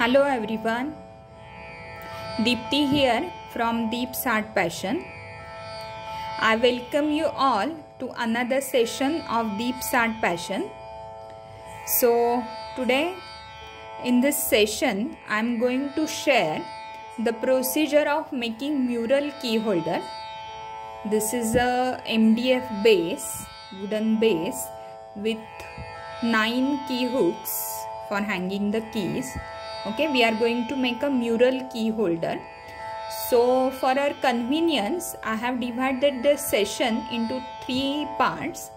Hello everyone. Deepti here from Dip's Art Passion. I welcome you all to another session of Dip's Art Passion. So today in this session I am going to share the procedure of making mural key holder. This is a MDF base, wooden base with 9 key hooks for hanging the keys okay we are going to make a mural key holder. So for our convenience i have divided the session into three parts.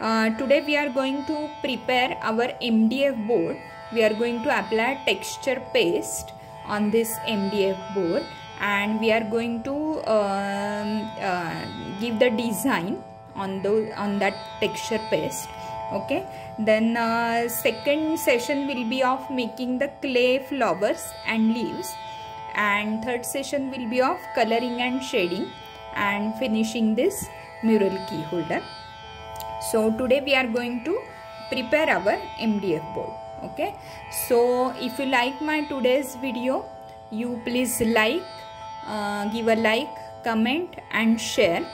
Uh, today we are going to prepare our mdf board. We are going to apply texture paste on this mdf board and we are going to um, uh, give the design on those on that texture paste okay? Then uh, second session will be of making the clay flowers and leaves. And third session will be of coloring and shading and finishing this mural key holder. So today we are going to prepare our mdf board okay? So if you like my today's video you please like uh, give a like comment and share.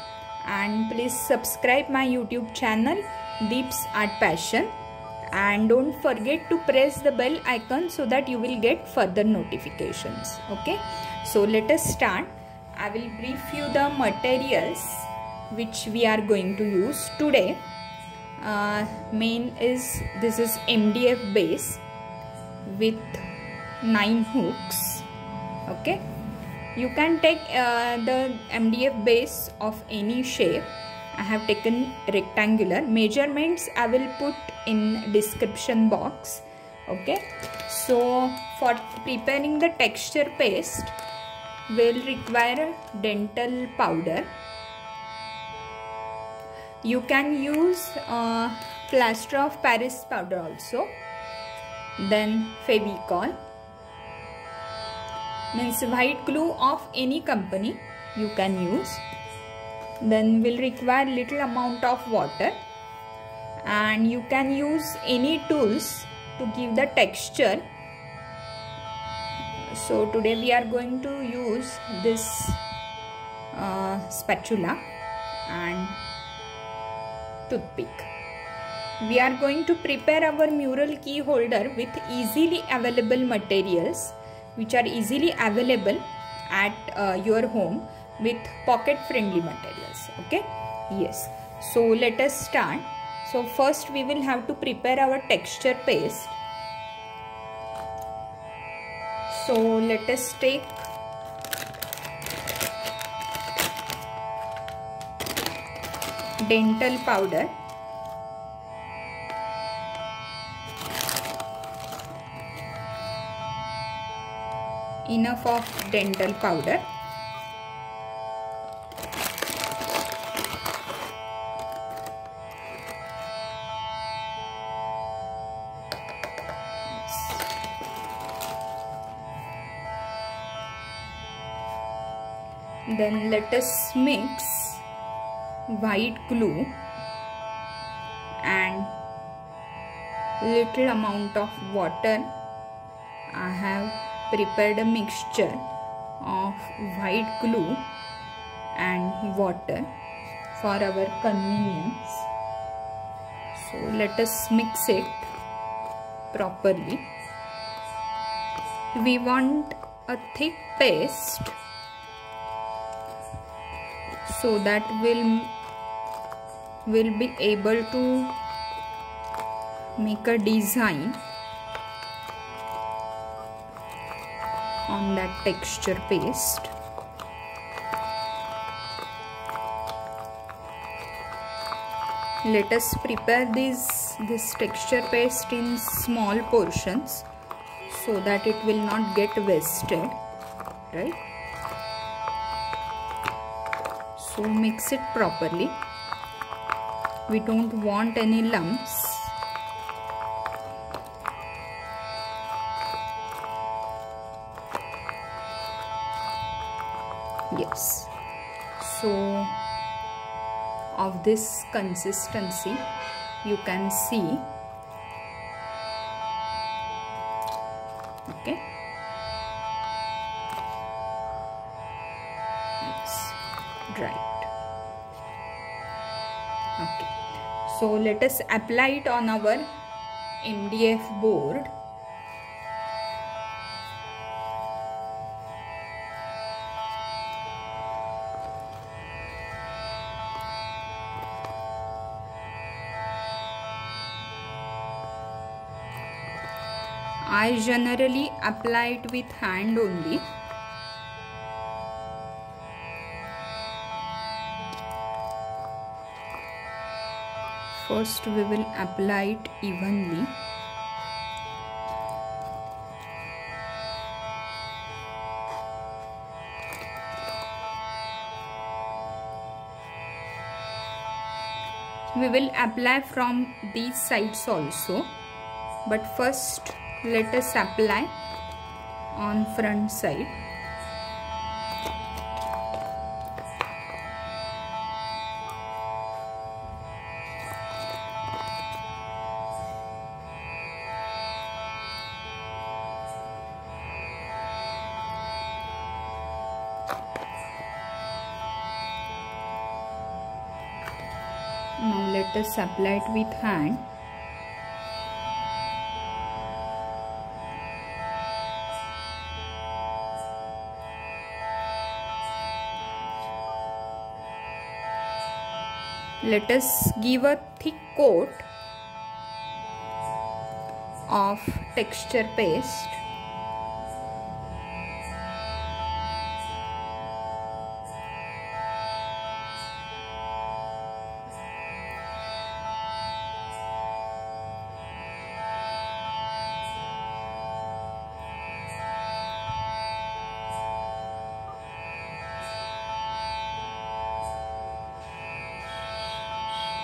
And please subscribe my youtube channel Dip's Art Passion. And don't forget to press the bell icon so that you will get further notifications. Okay? So let us start. I will brief you the materials which we are going to use today. Uh, main is this is MDF base with 9 hooks. Okay? You can take uh, the MDF base of any shape I have taken rectangular measurements. I will put in description box. Okay? So for preparing the texture paste will require dental powder. You can use uh, plaster of paris powder also. Then fevicol. Means white glue of any company you can use then will require little amount of water. And you can use any tools to give the texture. So today we are going to use this uh, spatula and toothpick. We are going to prepare our mural key holder with easily available materials which are easily available at uh, your home with pocket friendly materials okay? Yes. So let us start. So first we will have to prepare our texture paste. So let us take dental powder. Enough of dental powder then let us mix white glue and little amount of water. I have prepared a mixture of white glue and water for our convenience. So let us mix it properly. We want a thick paste so that will will be able to make a design on that texture paste. Let us prepare this this texture paste in small portions so that it will not get wasted right so mix it properly. We don't want any lumps. Yes. So of this consistency you can see okay. Yes. dry. So let us apply it on our mdf board. I generally apply it with hand only first we will apply it evenly. We will apply from these sides also but first let us apply on front side it with hand. Let us give a thick coat of texture paste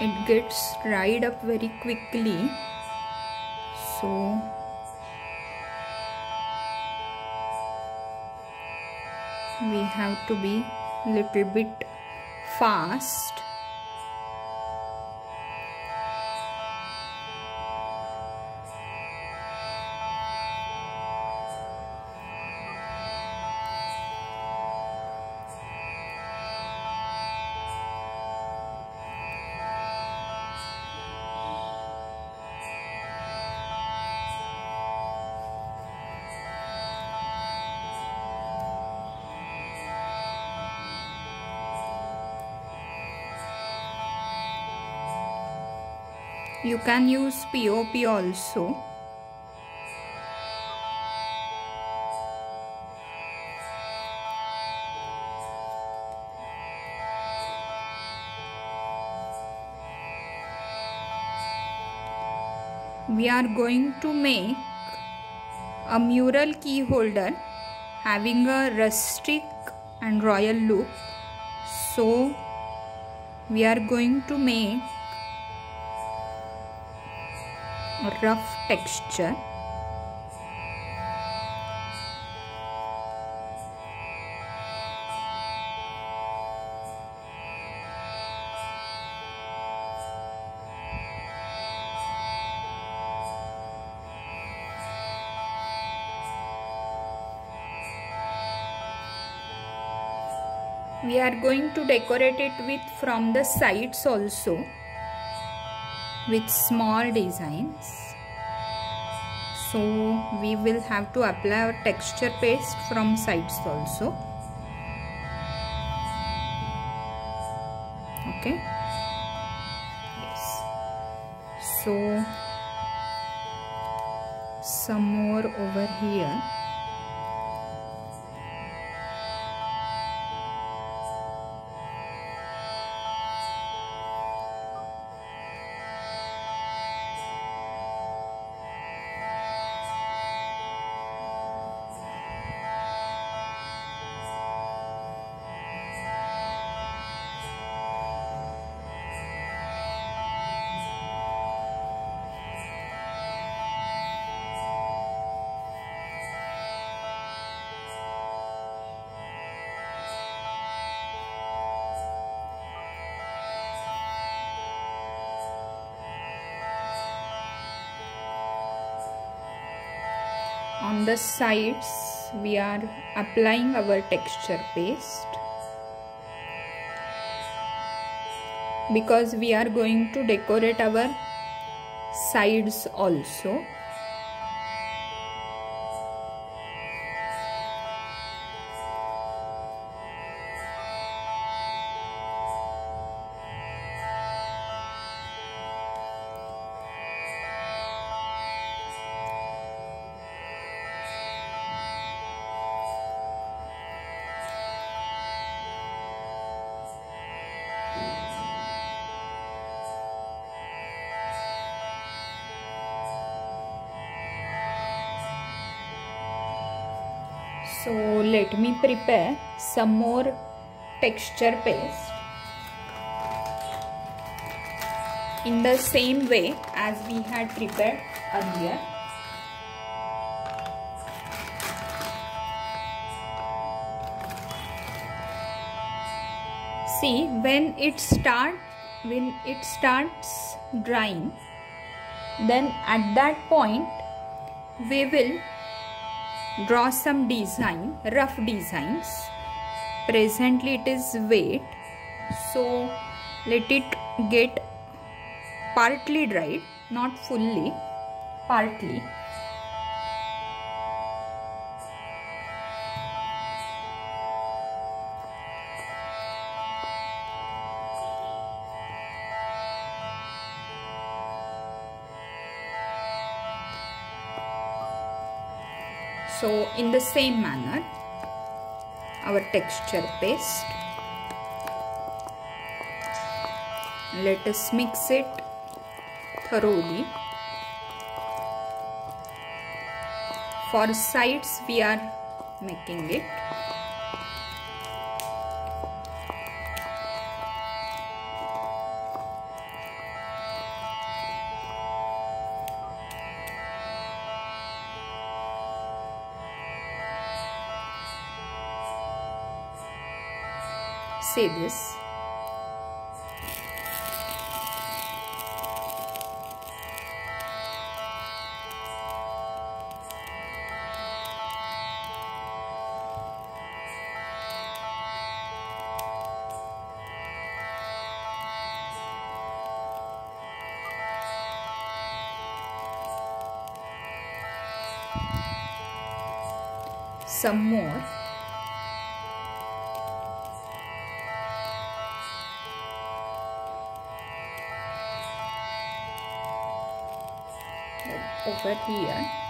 it gets dried up very quickly. So we have to be little bit fast you can use POP also. We are going to make a mural key holder having a rustic and royal look. So we are going to make rough texture. We are going to decorate it with from the sides also with small designs. So we will have to apply our texture paste from sides also. Okay? Yes. So some more over here the sides we are applying our texture paste. Because we are going to decorate our sides also. Let me prepare some more texture paste. In the same way as we had prepared earlier. See when it start when it starts drying then at that point we will draw some design rough designs. Presently it is wet so let it get partly dried not fully partly so in the same manner our texture paste. Let us mix it thoroughly. For sides we are making it say this. Some more over here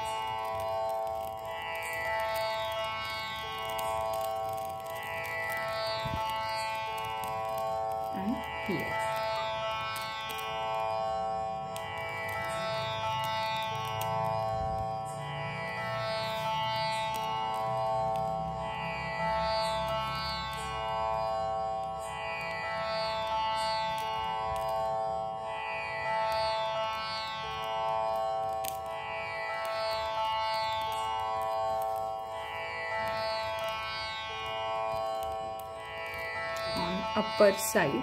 upper side.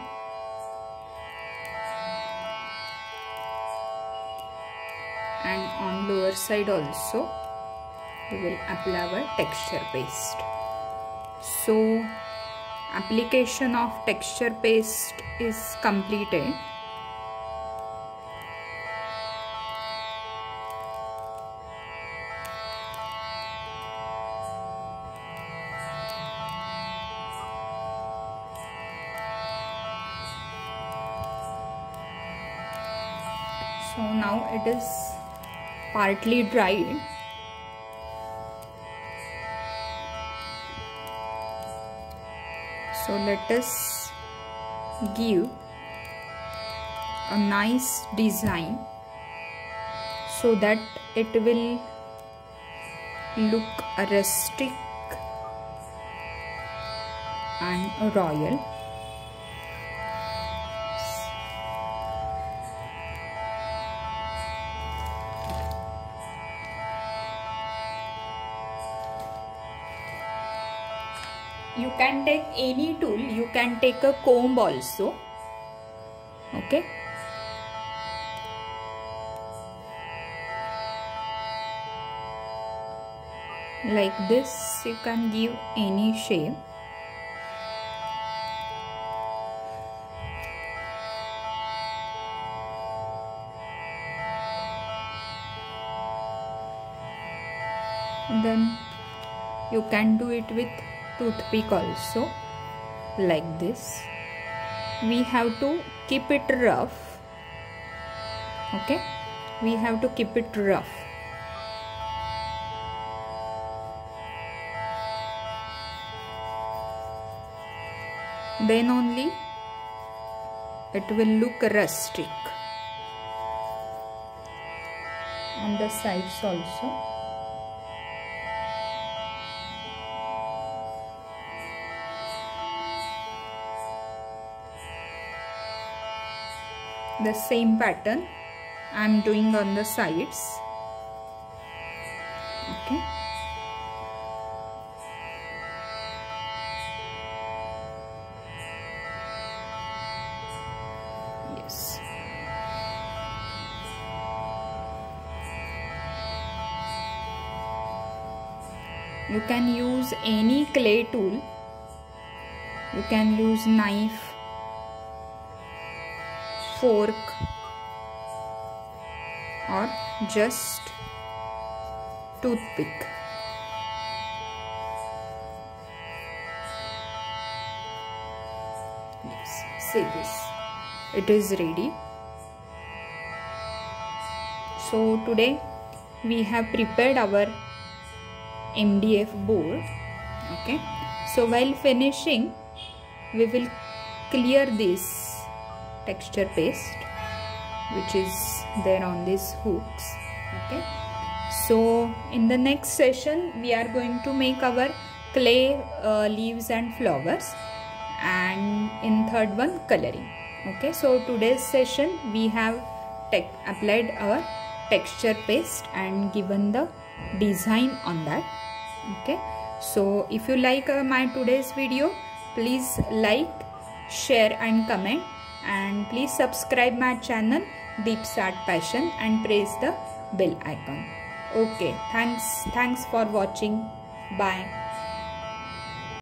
And on lower side also we will apply our texture paste. So application of texture paste is completed partly dried so let us give a nice design so that it will look rustic and royal take any tool you can take a comb also. Okay? Like this you can give any shape. Then you can do it with toothpick also like this. We have to keep it rough. Okay? We have to keep it rough. Then only it will look rustic. On the sides also the same pattern I am doing on the sides. Okay. Yes. You can use any clay tool. You can use knife fork or just toothpick. Yes see this. It is ready. So today we have prepared our MDF board okay? So while finishing we will clear this texture paste which is there on these hooks okay? So in the next session we are going to make our clay uh, leaves and flowers and in third one coloring okay? So today's session we have applied our texture paste and given the design on that okay? So if you like uh, my today's video please like share and comment and please subscribe my channel Dip Art Passion and press the bell icon. Okay thanks thanks for watching. Bye